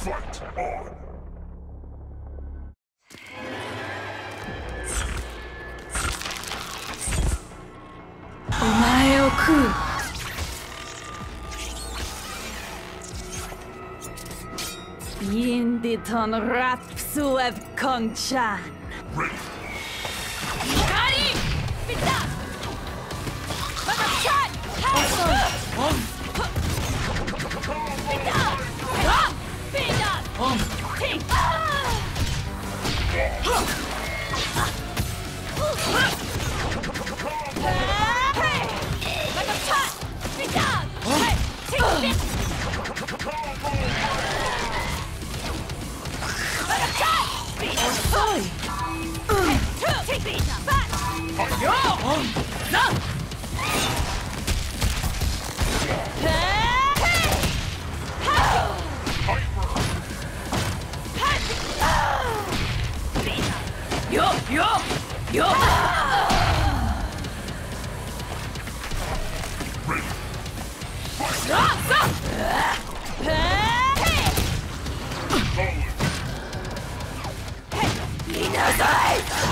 Fight on! お前を食う Inte ton rapsuev konchan. Ready! Kari! Huh. Yo, yo, yo! Too